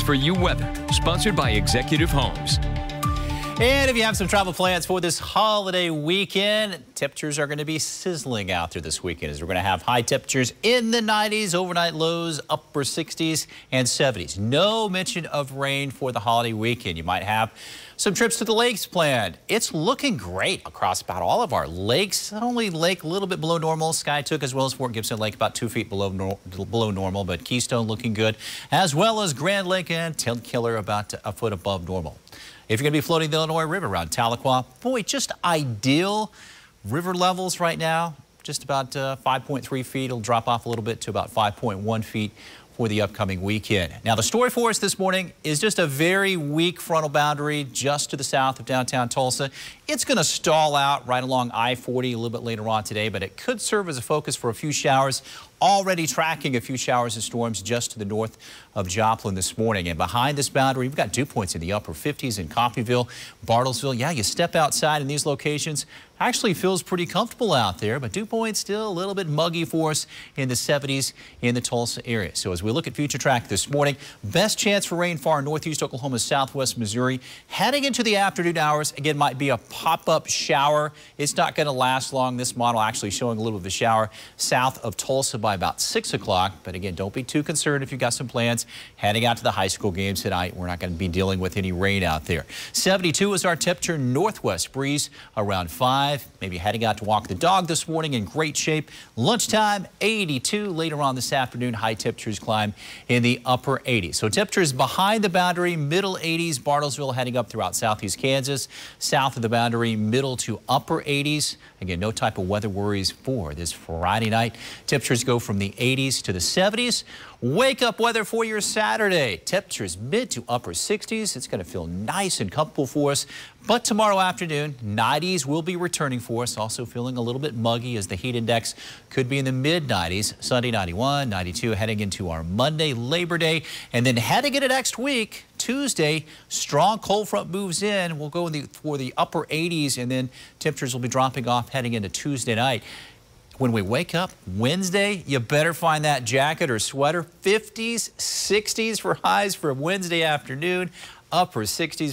For You weather, sponsored by Executive Homes. And if you have some travel plans for this holiday weekend, temperatures are going to be sizzling out there this weekend as we're going to have high temperatures in the 90s, overnight lows upper 60s and 70s. No mention of rain for the holiday weekend. You might have some trips to the lakes planned. It's looking great across about all of our lakes. Only lake a little bit below normal, Skiatook as well as Fort Gibson Lake about two feet below, nor below normal, but Keystone looking good, as well as Grand Lake and Tenkiller about a foot above normal. If you're going to be floating the Illinois River around Tahlequah, boy, just ideal river levels right now. Just about uh, 5.3 feet. It'll drop off a little bit to about 5.1 feet for the upcoming weekend. Now, the story for us this morning is just a very weak frontal boundary just to the south of downtown Tulsa. It's going to stall out right along I-40 a little bit later on today, but it could serve as a focus for a few showers. Already tracking a few showers and storms just to the north of Joplin this morning. And behind this boundary, we've got dew points in the upper 50s in Coffeyville, Bartlesville. Yeah, you step outside in these locations, actually feels pretty comfortable out there, but dew points still a little bit muggy for us in the 70s in the Tulsa area. So as we look at future track this morning, best chance for rain far northeast Oklahoma, southwest Missouri. Heading into the afternoon hours, again, might be a pop-up shower. It's not going to last long. This model actually showing a little bit of a shower south of Tulsa by about 6 o'clock. But again, don't be too concerned if you've got some plans heading out to the high school games tonight. We're not going to be dealing with any rain out there. 72 is our temperature. Northwest breeze around 5. Maybe heading out to walk the dog this morning in great shape. Lunchtime, 82. Later on this afternoon, high temperatures in the upper 80s. So temperatures behind the boundary, middle 80s. Bartlesville heading up throughout southeast Kansas. South of the boundary, middle to upper 80s. Again, no type of weather worries for this Friday night. Temperatures go from the 80s to the 70s. Wake up weather for your Saturday. Temperatures mid to upper 60s. It's going to feel nice and comfortable for us. But tomorrow afternoon, 90s will be returning for us. Also feeling a little bit muggy as the heat index could be in the mid 90s. Sunday 91, 92 heading into our Monday, Labor Day. And then heading into next week, Tuesday, strong cold front moves in. We'll go in the, for the upper 80s and then temperatures will be dropping off heading into Tuesday night. When we wake up Wednesday, you better find that jacket or sweater. 50s, 60s for highs for Wednesday afternoon, upper 60s.